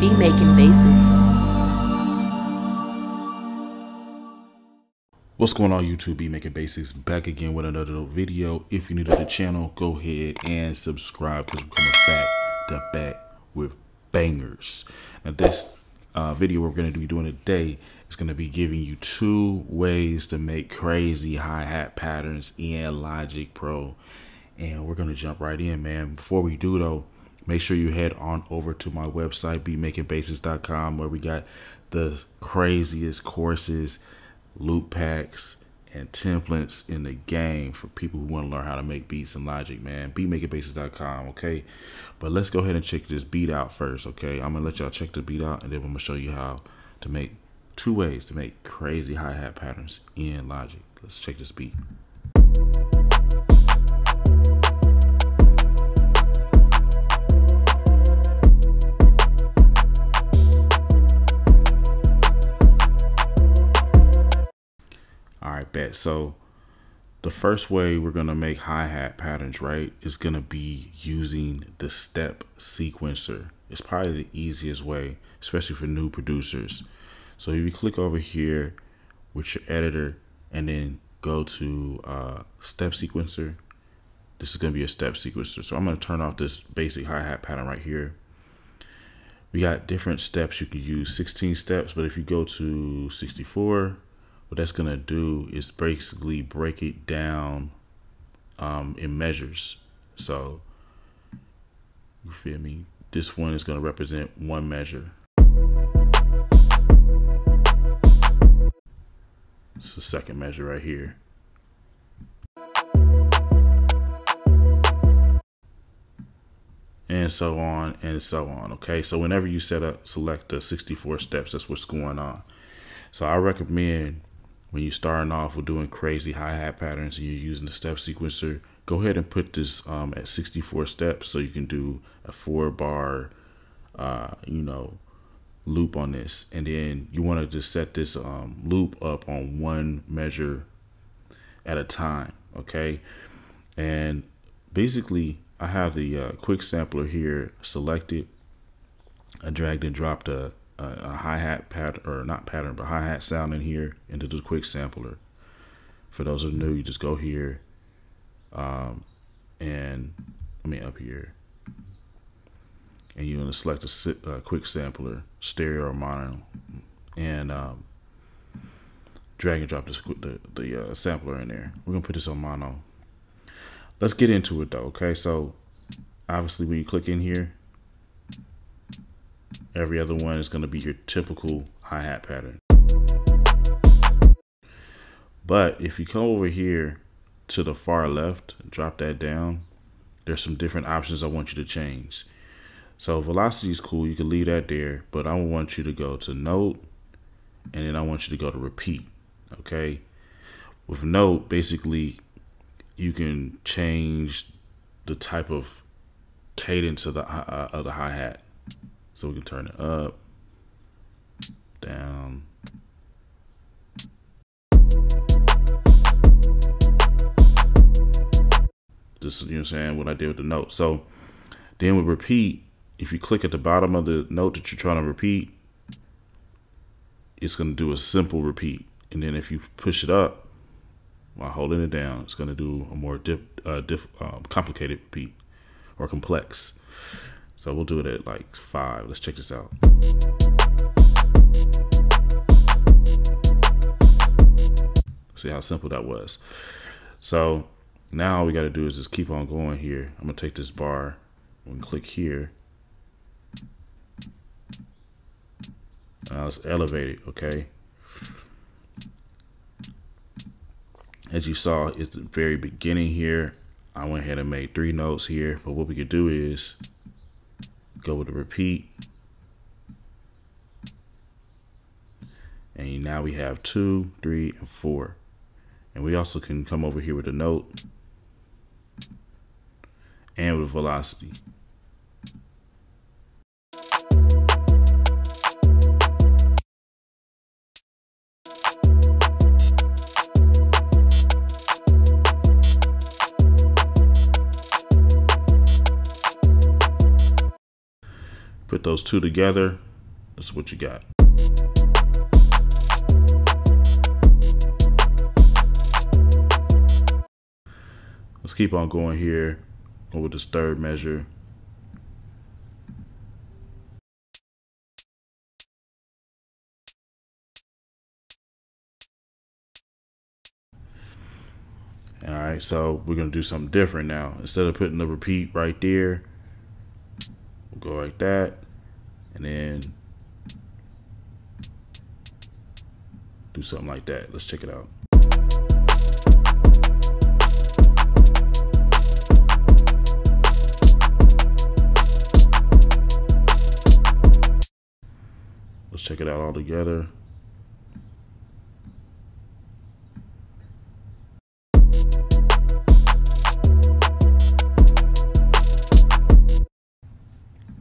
Beat Making Basics. What's going on YouTube? Beat Making Basics back again with another video. If you're new to the channel, go ahead and subscribe because we're coming back to back with bangers. Now this uh, video we're going to be doing today is going to be giving you two ways to make crazy hi-hat patterns in Logic Pro. And we're going to jump right in, man. Before we do though, make sure you head on over to my website, beatmakingbasics.com, where we got the craziest courses loop packs and templates in the game for people who want to learn how to make beats in Logic, man. Beatmakingbasics.com, okay? But let's go ahead and check this beat out first, okay? I'm going to let y'all check the beat out, and then I'm going to show you how to make two ways to make crazy hi-hat patterns in Logic. Let's check this beat. Bet. So the first way we're going to make hi-hat patterns, right, is going to be using the step sequencer. It's probably the easiest way, especially for new producers. So if you click over here with your editor and then go to uh, step sequencer, this is going to be a step sequencer. So I'm going to turn off this basic hi-hat pattern right here. We got different steps you can use, 16 steps, but if you go to 64, what that's gonna do is basically break it down um, in measures. So you feel me? This one is gonna represent one measure. It's the second measure right here. And so on and so on. Okay, so whenever you set up, select the 64 steps, that's what's going on. So I recommend when you're starting off with doing crazy hi-hat patterns and you're using the step sequencer, go ahead and put this um, at 64 steps so you can do a four bar, uh, you know, loop on this. And then you want to just set this um, loop up on one measure at a time, okay? And basically, I have the uh, quick sampler here selected. I dragged and dropped a, a, a hi-hat pattern or not pattern but hi-hat sound in here into the quick sampler. For those who are new you just go here um, and I mean up here. And you're to select a uh, quick sampler stereo or mono. And um, drag and drop this, the, the uh, sampler in there. We're to put this on mono. Let's get into it though okay? So obviously when you click in here Every other one is going to be your typical hi-hat pattern. But if you come over here to the far left, drop that down, there's some different options I want you to change. So velocity is cool. You can leave that there, but I want you to go to note and then I want you to go to repeat. Okay. With note, basically you can change the type of cadence of the, uh, of the hi-hat. So we can turn it up, down. This is, you know what I'm saying, what I did with the note. So then we repeat, if you click at the bottom of the note that you're trying to repeat, it's going to do a simple repeat. And then if you push it up while holding it down, it's going to do a more dip, uh, uh, complicated repeat or complex. So we'll do it at like five. Let's check this out. See how simple that was. So now all we got to do is just keep on going here. I'm going to take this bar and click here. Now let's elevate it, okay? As you saw, it's the very beginning here. I went ahead and made three notes here, but what we could do is go a repeat. And now we have two, three, and four. And we also can come over here with a note and with velocity. Put those two together That's what you got. Let's keep on going here. With this third measure. All right, so we're gonna do something different now. Instead of putting the repeat right there, we'll go like that, and then do something like that. Let's check it out. Let's check it out all together.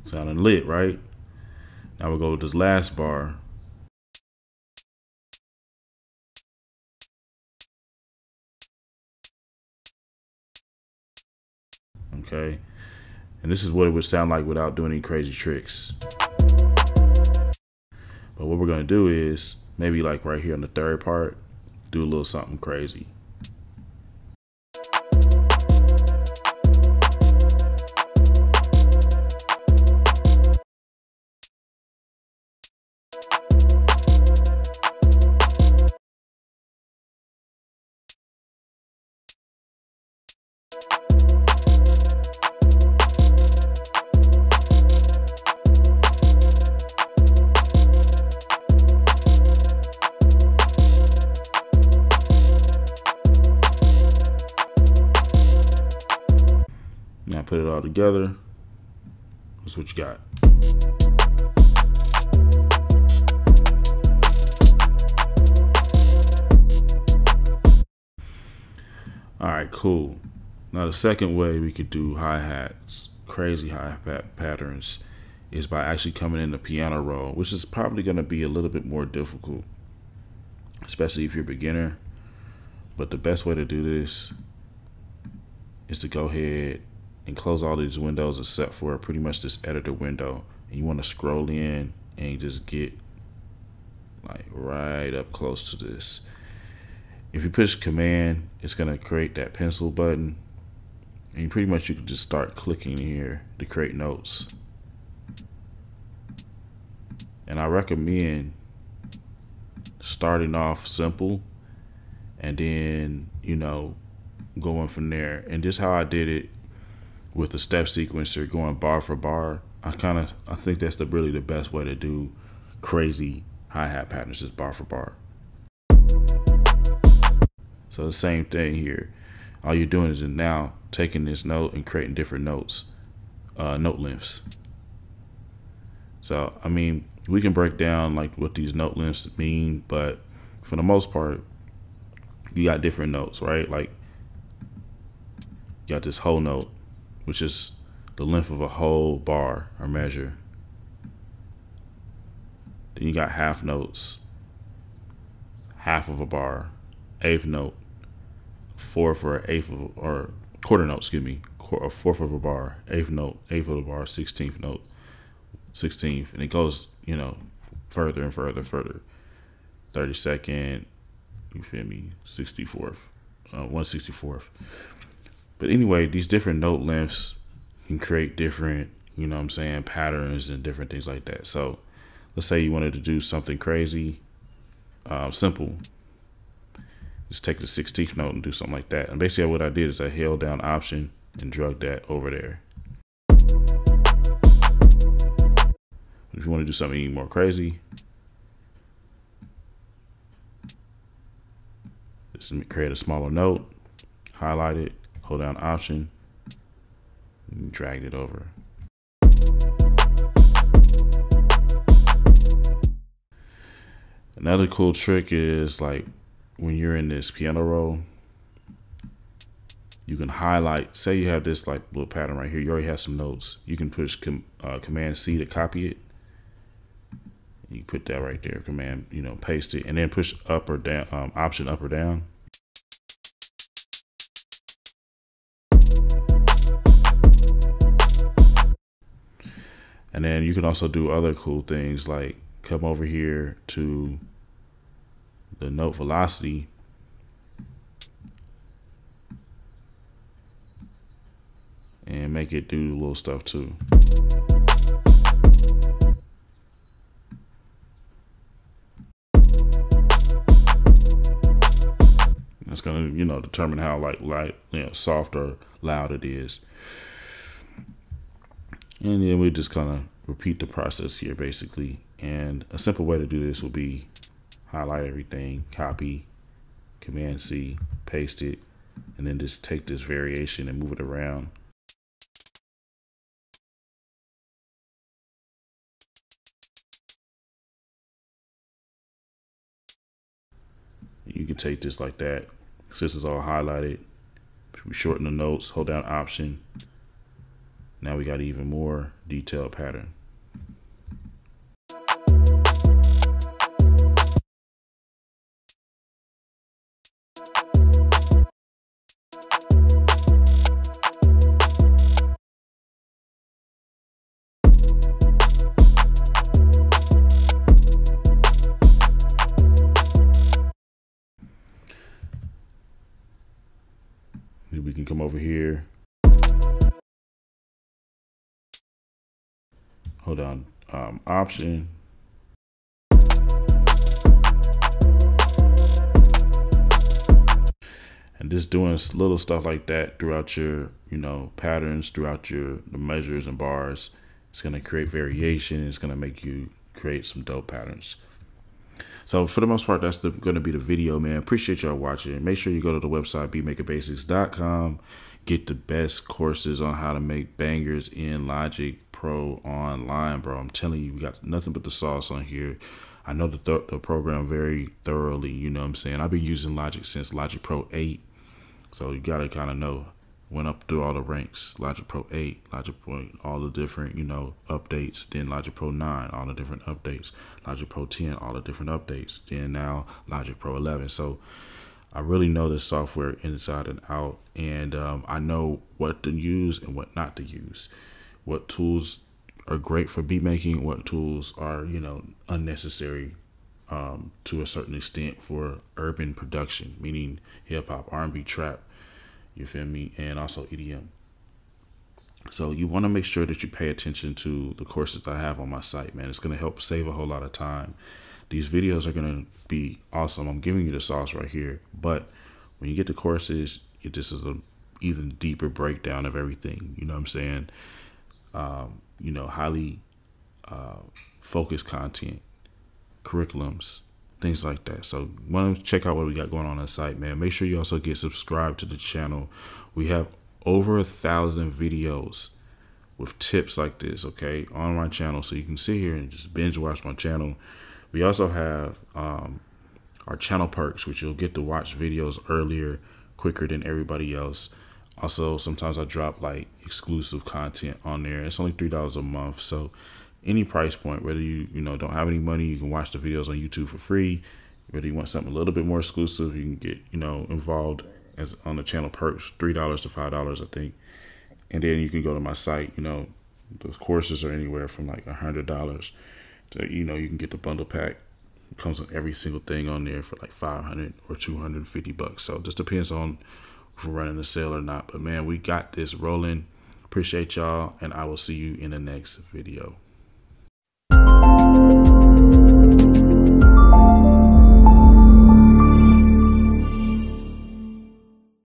Sounding lit, right? Now we'll go to this last bar. Okay. And this is what it would sound like without doing any crazy tricks. But what we're going to do is maybe like right here on the third part, do a little something crazy. All together. That's what you got. All right, cool. Now the second way we could do hi-hats, crazy hi-hat patterns, is by actually coming in the piano roll, which is probably going to be a little bit more difficult, especially if you're a beginner. But the best way to do this is to go ahead and close all these windows except for pretty much this editor window. And you want to scroll in and just get like right up close to this. If you push command, it's going to create that pencil button. And pretty much you can just start clicking here to create notes. And I recommend starting off simple and then, you know, going from there. And just how I did it with the step sequencer going bar for bar, I kind of I think that's the really the best way to do crazy hi-hat patterns just bar for bar. So the same thing here. All you're doing is now taking this note and creating different notes, uh, note lengths. So I mean, we can break down like what these note lengths mean, but for the most part, you got different notes, right? Like you got this whole note, which is the length of a whole bar or measure. Then you got half notes, half of a bar, eighth note, fourth or eighth of, or quarter note, excuse me, a fourth of a bar, eighth note, eighth of a bar, sixteenth note, sixteenth, and it goes, you know, further and further, further. Thirty second, you feel me? Sixty fourth, uh, one sixty fourth. But anyway, these different note lengths can create different, you know I'm saying, patterns and different things like that. So let's say you wanted to do something crazy, uh, simple. Just take the 16th note and do something like that. And basically what I did is I held down option and drug that over there. If you want to do something even more crazy, just create a smaller note, highlight it, hold down option, and drag it over. Another cool trick is like when you're in this piano roll, you can highlight, say you have this like little pattern right here, you already have some notes. You can push com uh, Command C to copy it. You put that right there, Command, you know, paste it, and then push up or down, um, Option up or down. And then you can also do other cool things like come over here to the note velocity and make it do little stuff too. That's gonna, you know, determine how like light, you know, soft or loud it is. And then we just kind of repeat the process here basically. And a simple way to do this will be highlight everything, copy, command C, paste it, and then just take this variation and move it around. You can take this like that. Since it's all highlighted, we shorten the notes, hold down option. Now we got even more detailed pattern. Hold on, um, option. And just doing little stuff like that throughout your, you know, patterns, throughout your the measures and bars, it's gonna create variation. It's gonna make you create some dope patterns. So for the most part, that's going to be the video, man. Appreciate y'all watching. Make sure you go to the website, beatmakerbasics.com. Get the best courses on how to make bangers in Logic Pro online, bro. I'm telling you, we got nothing but the sauce on here. I know the, th the program very thoroughly, you know what I'm saying? I've been using Logic since Logic Pro 8. So you got to kind of know went up through all the ranks logic pro 8 logic pro all the different you know updates then logic pro 9 all the different updates logic pro 10 all the different updates then now logic pro 11 so i really know the software inside and out and um, i know what to use and what not to use what tools are great for beat making what tools are you know unnecessary um, to a certain extent for urban production meaning hip-hop r&b trap you feel me? And also EDM. So you want to make sure that you pay attention to the courses I have on my site, man. It's going to help save a whole lot of time. These videos are going to be awesome. I'm giving you the sauce right here. But when you get the courses, it just is a even deeper breakdown of everything. You know what I'm saying? Um, you know, highly uh, focused content, curriculums, things like that. So want to check out what we got going on, on the site, man. Make sure you also get subscribed to the channel. We have over a thousand videos with tips like this, okay, on my channel. So you can sit here and just binge watch my channel. We also have um, our channel perks, which you'll get to watch videos earlier, quicker than everybody else. Also, sometimes I drop like exclusive content on there. It's only $3 a month. So any price point, whether you, you know, don't have any money, you can watch the videos on YouTube for free. Whether you want something a little bit more exclusive, you can get, you know, involved as on the channel perks, $3 to $5, I think. And then you can go to my site, you know, the courses are anywhere from like a hundred dollars you know, you can get the bundle pack. Comes with every single thing on there for like 500 or 250 bucks. So it just depends on we're running a sale or not. But man, we got this rolling. Appreciate y'all, and I will see you in the next video.